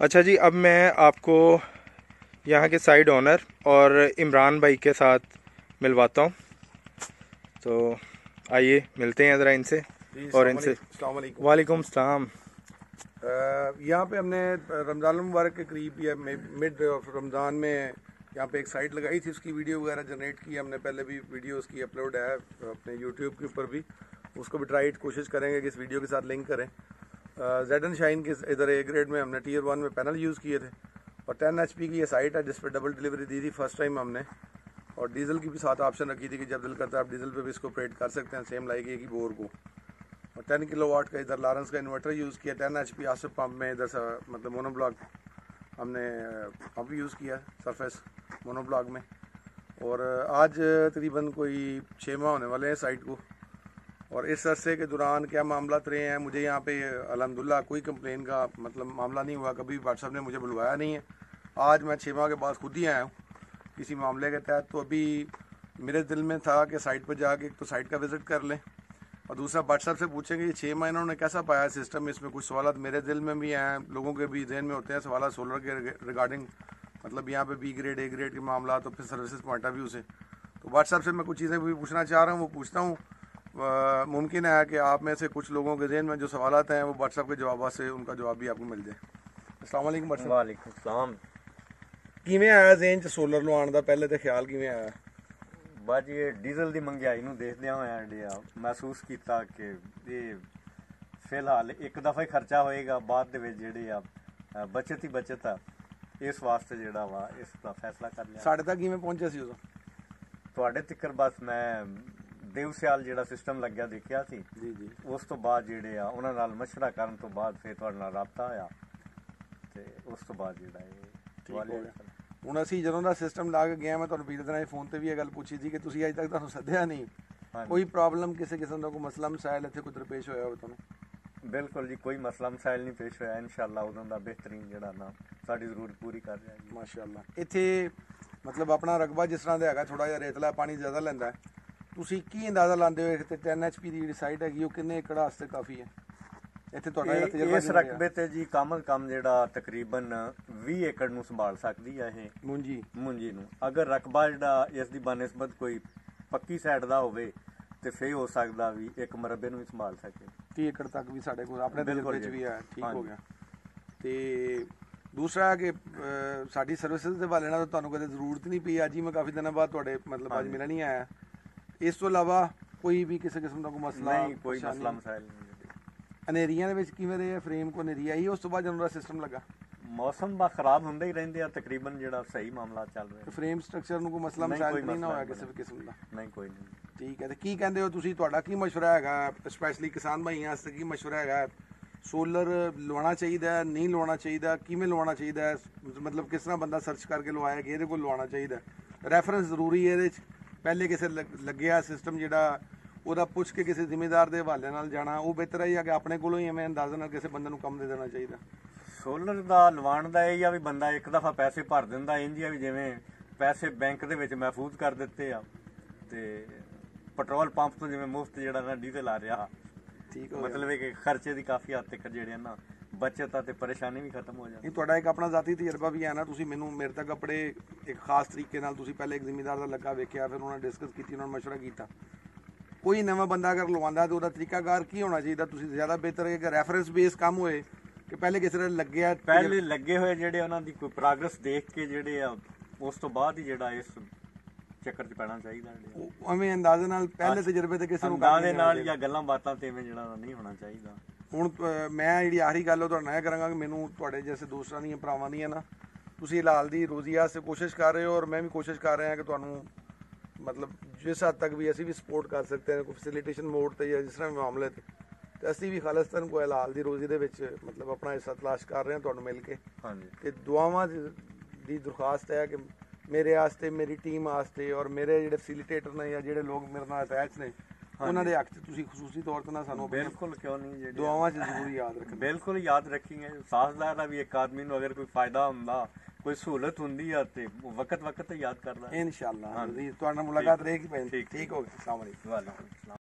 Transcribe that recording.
अच्छा जी अब मैं आपको यहाँ के साइड ऑनर और इमरान भाई के साथ मिलवाता हूँ। तो आइए मिलते हैं ज़रा इनसे और इनसे। वालेकुम सलाम। यहाँ पे हमने रमज़ान मुबारक के करीब या मिड ऑफ़ रमज़ान में यहाँ पे एक साइट लगाई थी उसकी वीडियो वगैरह जनरेट की हमने पहले भी वीडियो उसकी अपलोड है अपने यूट्यूब के ऊपर भी। उसको भी ट्राई कोशिश करेंगे कि इस वीडियो के साथ लिंक करें। जेड एन शाइन के इधर ए ग्रेड में हमने टीयर वन में पैनल यूज़ किए थे और टेन एच की ये साइट है जिस पर डबल डिलीवरी दी थी फ़र्स्ट टाइम हमने और डीजल की भी साथ ऑप्शन रखी थी कि जब दिल करता है आप डीजल पे भी इसको ऑपरेट कर सकते हैं सेम लाइक एक ही बोर को। और टेन किलो वाट का इधर लारेंस का इन्वर्टर यूज़ किया टेन एच पी आसिफ पम्प में इधर मतलब मोनोब्लॉक हमने पंप यूज़ किया सरफेस मोनोब्लॉक में। और आज तकरीबन कोई छः माह होने वाले हैं साइट को। और इस अरसे के दौरान क्या मामला रहे हैं? मुझे यहाँ पे, अलहमदिल्ला, कोई कंप्लेन का मतलब मामला नहीं हुआ। कभी व्हाट्सअप ने मुझे बुलवाया नहीं है। आज मैं छः माह के बाद खुद ही आया हूँ किसी मामले के तहत। तो अभी मेरे दिल में था कि साइट पर जाके तो साइट का विज़िट कर लें और दूसरा व्हाट्सअप से पूछेंगे ये छः महीनों ने कैसा पाया सिस्टम इसमें कुछ सवाल मेरे दिल में भी हैं, लोगों के भी जहन में होते हैं सवाल सोलर के रिगार्डिंग मतलब यहाँ पे बी ग्रेड ए ग्रेड के मामला तो फिर सर्विसेज़ पॉइंट ऑफ़ व्यू से। तो व्हाट्सअप से मैं कुछ चीज़ें भी पूछना चाह रहा हूँ, वो पूछता हूँ। मुमकिन है कि आप में से कुछ लोगों के जहन में जो सवाल हैं वो व्हाट्सअप के जवाब से उनका जवाब भी आपको मिल जाए ਅਸਲਾਮ ਵਾਲੇਕੁਮ ਵਾਲੇਕੁਮ ਸਲਾਮ ਕਿਵੇਂ ਆਇਆ ਜ਼ੇਨ ਚ ਸੋਲਰ ਲਵਾਉਣ ਦਾ ਪਹਿਲੇ ਤੇ ਖਿਆਲ ਕਿਵੇਂ ਆਇਆ ਬਾਜੀ ਇਹ ਡੀਜ਼ਲ ਦੀ ਮਹਿੰਗਾਈ ਨੂੰ ਦੇਖਦਿਆਂ ਹੋਇਆਂ ਜਿਹੜੇ ਆ ਮਹਿਸੂਸ ਕੀਤਾ ਕਿ ਇਹ ਫਿਲਹਾਲ ਇੱਕ ਦਫਾ ਹੀ ਖਰਚਾ ਹੋਏਗਾ ਬਾਅਦ ਦੇ ਵਿੱਚ ਜਿਹੜੇ ਆ ਅ, ਬਚਤ ਹੀ ਬਚਤ ਆ ਇਸ ਵਾਸਤੇ ਜਿਹੜਾ ਵਾ ਇਸ ਦਾ ਫੈਸਲਾ ਕਰ ਲਿਆ ਸਾਡੇ ਤੱਕ ਕਿਵੇਂ ਪਹੁੰਚਿਆ ਸੀ ਉਦੋਂ ਤੁਹਾਡੇ ਤਿੱਕਰ ਬਸ ਮੈਂ ਦੇਵਸਿਆਲ ਜਿਹੜਾ ਸਿਸਟਮ ਲੱਗਿਆ ਦੇਖਿਆ ਸੀ? ਜੀ ਜੀ। ਉਸ ਤੋਂ ਬਾਅਦ ਜਿਹੜੇ ਆ ਉਹਨਾਂ ਨਾਲ ਮਸ਼ਵਰਾ ਕਰਨ ਤੋਂ ਬਾਅਦ ਫਿਰ ਤੁਹਾਡੇ ਨਾਲ ਰਾਬਤਾ ਹੋਇਆ। ਤੇ ਉਸ ਤੋਂ ਬਾਅਦ ਜਿਹੜਾ ਇਹ। ਹੁਣ ਅਸੀਂ ਜਦੋਂ ਦਾ ਸਿਸਟਮ ਲਾ ਕੇ ਗਿਆ ਮੈਂ ਤੁਹਾਨੂੰ ਵੀਰ ਦਿਨਾਂ ਫੋਨ ਤੇ ਵੀ ਇਹ ਗੱਲ ਪੁੱਛੀ ਸੀ ਕਿ ਤੁਸੀਂ ਅਜੇ ਤੱਕ ਤੁਹਾਨੂੰ ਸੱਦਿਆ ਨਹੀਂ। ਕੋਈ ਪ੍ਰੋਬਲਮ ਕਿਸੇ ਕਿਸਮ ਦਾ ਕੋਈ ਮਸਲਾ ਮਸਾਇਲ ਇੱਥੇ ਕੋਈ ਦਰਪੇਸ਼ ਹੋਇਆ ਹੋਵੇ ਤੁਹਾਨੂੰ? ਬਿਲਕੁਲ ਜੀ ਕੋਈ ਮਸਲਾ ਮਸਾਇਲ ਨਹੀਂ ਪੇਸ਼ ਹੋਇਆ। ਇਨਸ਼ਾਅੱਲਾ ਉਦੋਂ ਦਾ ਬਿਹਤਰੀਨ ਜਿਹੜਾ ਨਾ ਸਾਡੀ ਜ਼ਰੂਰਤ ਪੂਰੀ ਕਰ ਰਿਹਾ ਜੀ ਮਾਸ਼ਾਅੱਲਾ। ਇੱਥੇ ਮਤਲਬ ਆਪਣਾ ਰਕਬਾ ਜਿਸ ਤਰ੍ਹਾਂ ਦਾ ਹੈਗਾ ਥੋੜਾ ਜਿਹਾ ਰੇਤਲਾ ਪਾਣੀ ਜ਼ਿਆਦਾ ਲੈਂਦਾ ਹੈ। ਤੁਸੀਂ ਕੀ ਅੰਦਾਜ਼ਾ ਲਾਉਂਦੇ ਹੋ ਕਿ 10 ਐਚਪੀ ਦੀ ਜਿਹੜੀ ਸਾਈਟ ਹੈਗੀ ਉਹ ਕਿੰਨੇ ਏਕੜ ਵਾਸਤੇ ਕਾਫੀ ਹੈ ਇੱਥੇ ਤੁਹਾਡਾ ਜਿਹੜਾ ਤਜਰਬਾ ਇਸ? ਰਕਬੇ ਤੇ ਜੀ ਕਮ ਕਮ ਜਿਹੜਾ ਤਕਰੀਬਨ 20 ਏਕੜ ਨੂੰ ਸੰਭਾਲ ਸਕਦੀ ਆ ਇਹ ਮੁੰਜੀ ਮੁੰਜੀ ਨੂੰ ਅਗਰ ਰਕਬਾ ਜਿਹੜਾ ਇਸ ਦੀ ਬਨਿਸਬਤ ਕੋਈ ਪੱਕੀ ਸਾਈਡ ਦਾ ਹੋਵੇ ਤੇ ਫੇਰ ਹੋ ਸਕਦਾ ਵੀ ਇੱਕ ਮਰਬੇ ਨੂੰ ਵੀ ਸੰਭਾਲ ਸਕੇ 30 ਏਕੜ ਤੱਕ ਵੀ ਸਾਡੇ ਕੋਲ ਆਪਣੇ ਤਜਰਬੇ 'ਚ। ਵੀ ਹੈ ਠੀਕ ਹੋ। ਗਿਆ ਤੇ ਦੂਸਰਾ ਕਿ ਸਾਡੀ ਸਰਵਿਸਿਜ਼ ਦੇ ਹਵਾਲੇ ਨਾਲ ਤਾਂ ਤੁਹਾਨੂੰ ਕਦੇ ਜ਼ਰੂਰਤ ਨਹੀਂ ਪਈ ਅੱਜ ਹੀ ਮੈਂ ਕਾਫੀ ਦਿਨਾਂ ਬਾਅਦ ਤੁਹਾਡੇ ਮਤਲਬ ਅੱਜ। ਮਿਲਣ ਨਹੀਂ ਆਇਆ ਇਸ ਤੋਂ ਇਲਾਵਾ ਕੋਈ ਵੀ ਕਿਸੇ ਕਿਸਮ ਦਾ ਕੋਈ ਮਸਲਾ ਨਹੀਂ ਕੋਈ ਮਸਲਾ ਮਸਾਇਲ ਨਹੀਂ ਹੈ। ਦੇ ਵਿੱਚ ਕਿਵੇਂ ਰਹੇ ਫਰੇਮ ਕੋ ਹਨੇਰੀ ਆਈ ਉਸ ਤੋਂ ਬਾਅਦ ਜਦੋਂ ਸਿਸਟਮ ਲੱਗਾ? ਮੌਸਮ ਬਾ ਖਰਾਬ ਹੁੰਦੇ ਹੀ ਰਹਿੰਦੇ ਆ ਤਕਰੀਬਨ ਜਿਹੜਾ ਸਹੀ ਮਾਮਲਾ ਚੱਲ ਰਿਹਾ। ਫਰੇਮ ਸਟਰਕਚਰ ਨੂੰ ਕੋਈ ਮਸਲਾ ਮਸਾਇਲ ਨਹੀਂ ਨਾ ਹੋਇਆ ਕਿਸੇ ਕਿਸਮ ਦਾ? ਨਹੀਂ ਕੋਈ ਨਹੀਂ। ਠੀਕ ਹੈ ਤੇ ਕੀ ਕਹਿੰਦੇ ਹੋ ਤੁਸੀਂ? ਤੁਹਾਡਾ ਕੀ ਮਸ਼ਵਰਾ ਹੈਗਾ? ਸਪੈਸ਼ਲੀ ਕਿਸਾਨ ਭਾਈਆਂ ਵਾਸਤੇ ਕੀ ਮਸ਼ਵਰਾ ਹੈਗਾ? ਸੋਲਰ ਲਵਾਉਣਾ ਚਾਹੀਦਾ ਹੈ, ਨਹੀਂ ਲਵਾਉਣਾ ਚਾਹੀਦਾ? ਕਿਵੇਂ ਲਵਾਉਣਾ ਚਾਹੀਦਾ? ਹੈ? ਮਤਲਬ ਕਿਸ ਤਰ੍ਹਾਂ ਬੰਦਾ ਸਰਚ ਕਰਕੇ ਲਵਾਇਆ ਕਿ ਇਹਦੇ ਕੋਲ ਲਵਾਉਣਾ ਚਾਹੀਦਾ? ਰੈਫਰੈਂਸ ਜ਼ਰੂਰੀ ਹੈ ਇਹਦੇ 'ਚ? ਪਹਿਲੇ ਕਿਸੇ ਲੱਗ- ਲੱਗਿਆ ਸਿਸਟਮ ਜਿਹੜਾ ਉਹਦਾ ਪੁੱਛ ਕੇ ਕਿਸੇ ਜ਼ਿੰਮੇਦਾਰ ਦੇ ਹਵਾਲੇ ਨਾਲ ਜਾਣਾ ਉਹ ਬਿਹਤਰ ਹੈ ਕਿ ਆਪਣੇ ਕੋਲੋਂ ਹੀ ਐਵੇਂ ਅੰਦਾਜ਼ੇ ਨਾਲ ਕਿਸੇ ਬੰਦੇ ਨੂੰ ਕੰਮ ਦੇ ਦੇਣਾ ਚਾਹੀਦਾ? ਸੋਲਰ ਦਾ ਲਵਾਉਣ ਦਾ ਇਹ ਆ ਵੀ ਬੰਦਾ ਇੱਕ ਦਫਾ ਪੈਸੇ ਭਰ ਦਿੰਦਾ ਇੰਜ ਆ ਵੀ ਜਿਵੇਂ ਪੈਸੇ ਬੈਂਕ ਦੇ ਵਿੱਚ ਮਹਿਫੂਜ਼ ਕਰ ਦਿੱਤੇ ਆ ਤੇ ਪੈਟਰੋਲ ਪੰਪ ਤੋਂ ਜਿਵੇਂ ਮੁਫਤ ਜਿਹੜਾ ਨਾ ਡੀਜ਼ਲ ਆ ਰਿਹਾ ਠੀਕ ਹੋ ਗਿਆ। ਮਤਲਬ ਇਹ ਕਿ ਖਰਚੇ ਦੀ ਕਾਫੀ ਹੱਦ ਤੱਕ ਜਿਹੜੇ ਨਾ ਬਚਤ ਆ ਤੇ ਪਰੇਸ਼ਾਨੀ ਵੀ ਖਤਮ ਹੋ ਜਾਂਦੀ ਇਹ ਤੁਹਾਡਾ ਇੱਕ ਆਪਣਾ ਜ਼ਾਤੀ ਤਜਰਬਾ ਵੀ ਹੈ ਨਾ ਤੁਸੀਂ ਮੈਨੂੰ ਮੇਰੇ ਤੱਕ ਆਪਣੇ ਇੱਕ ਖਾਸ ਤਰੀਕੇ ਨਾਲ ਤੁਸੀਂ ਪਹਿਲੇ ਇੱਕ ਜ਼ਿਮੀਂਦਾਰ ਦਾ ਲੱਗਾ ਵੇਖਿਆ ਫਿਰ ਉਹਨਾਂ ਡਿਸਕਸ ਕੀਤੀ ਉਹਨਾਂ ਨਾਲ ਮਸ਼ਵਰਾ ਕੀਤਾ। ਕੋਈ ਨਵਾਂ ਬੰਦਾ ਅਗਰ ਲਵਾਉਂਦਾ ਤੇ ਉਹਦਾ ਤਰੀਕਾਕਾਰ ਕੀ ਹੋਣਾ ਚਾਹੀਦਾ? ਤੁਸੀਂ ਜ਼ਿਆਦਾ ਬਿਹਤਰ ਹੈ ਕਿ ਰੈਫਰੈਂਸ ਬੇਸ ਕੰਮ ਹੋਏ ਕਿ ਪਹਿਲੇ ਕਿਸੇ ਨੇ ਲੱਗਿਆ ਪਹਿਲੇ ਲੱਗੇ ਹੋਏ ਜਿਹੜੇ ਉਹਨਾਂ ਦੀ ਕੋਈ ਪ੍ਰੋਗਰੈਸ ਦੇਖ ਕੇ ਜਿਹੜੇ ਆ ਉਸ ਤੋਂ ਬਾਅਦ ਹੀ ਜਿਹੜਾ ਇਸ ਚੱਕਰ 'ਚ ਪੈਣਾ ਚਾਹੀਦਾ ਜਿਹੜੇ ਐਵੇਂ ਅੰਦਾਜ਼ੇ ਨਾਲ ਪਹਿਲੇ ਤਜਰਬੇ ਤੇ ਕਿਸੇ ਨੂੰ ਅੰਦਾਜ਼ੇ ਨਾਲ ਜਾਂ ਗੱਲਾਂ ਬਾਤਾਂ ਤੇ ਐਵੇਂ ਜਿਹੜਾ ਨਹੀਂ ਹੋਣਾ ਚਾਹੀਦਾ। ਹੁਣ ਮੈਂ ਜਿਹੜੀ ਆਖਰੀ ਗੱਲ ਉਹ ਤੁਹਾਡੇ ਨਾਲ ਕਰਾਂਗਾ ਕਿ ਮੈਨੂੰ ਤੁਹਾਡੇ ਜੈਸੇ ਦੋਸਤਾਂ ਦੀਆਂ ਭਰਾਵਾਂ ਦੀਆਂ ਨਾ ਤੁਸੀਂ ਹਲਾਲ ਦੀ ਰੋਜ਼ੀ ਵਾਸਤੇ ਕੋਸ਼ਿਸ਼ ਕਰ ਰਹੇ ਹੋ ਔਰ ਮੈਂ ਵੀ ਕੋਸ਼ਿਸ਼ ਕਰ ਰਿਹਾ ਕਿ ਤੁਹਾਨੂੰ ਮਤਲਬ ਜਿਸ ਹੱਦ ਤੱਕ ਵੀ ਅਸੀਂ ਵੀ ਸਪੋਰਟ ਕਰ ਸਕਦੇ ਹਾਂ ਕੋਈ ਫੈਸਿਲਿਟੇਸ਼ਨ ਮੋਡ ਤੇ ਜਾਂ ਜਿਸ ਤਰ੍ਹਾਂ ਵੀ ਮਾਮਲੇ ਤੇ ਤੇ ਅਸੀਂ ਵੀ ਖਾਲਸਤਾਨ ਕੋਈ ਹਲਾਲ ਦੀ ਰੋਜ਼ੀ ਦੇ ਵਿੱਚ ਮਤਲਬ ਆਪਣਾ ਹਿੱਸਾ ਤਲਾਸ਼ ਕਰ ਰਹੇ ਹਾਂ ਤੁਹਾਨੂੰ ਮਿਲ ਕੇ। ਹਾਂਜੀ। ਤੇ ਦੁਆਵਾਂ ਦੀ ਦਰਖਾਸਤ ਹੈ ਕਿ ਮੇਰੇ ਵਾਸਤੇ ਮੇਰੀ ਟੀਮ ਵਾਸਤੇ ਔਰ ਮੇਰੇ ਜਿਹੜੇ ਫੈਸਿਲਿਟੇਟਰ ਨੇ ਜਾਂ ਜਿਹੜੇ ਲੋਕ ਮੇਰੇ ਨਾਲ ਅਟੈਚ ਨੇ ਉਹਨਾਂ ਦੇ ਹੱਕ 'ਚ ਤੁਸੀਂ ਖਸੂਸੀ ਤੌਰ ਤੇ ਨਾ ਸਾਨੂੰ ਆਪਣੀਆਂ ਬਿਲਕੁਲ ਕਿਉਂ ਨਹੀਂ ਜਿਹੜੀ ਦੁਆਵਾਂ 'ਚ ਜ਼ਰੂਰ ਯਾਦ ਰੱਖਣਾ। ਬਿਲਕੁਲ ਯਾਦ ਰੱਖੀਏ ਸਾਜ਼ਦਾਰ ਦਾ ਵੀ ਇੱਕ ਆਦਮੀ ਨੂੰ ਅਗਰ ਕੋਈ ਫਾਇਦਾ ਹੁੰਦਾ ਕੋਈ ਸਹੂਲਤ ਹੁੰਦੀ ਆ ਤੇ ਵਕਤ ਵਕਤ ਤੇ ਯਾਦ ਕਰਦਾ। ਇਨਸ਼ਾਅੱਲਾ ਤੁਹਾਡੇ ਮੁਲਾਕਾਤ ਰਹੇਗੀ ਭੈਣ ਠੀਕ। ਹੋ ਗਿਆ ਅਸਲਾਮ ਅਲੈਕੁਮ।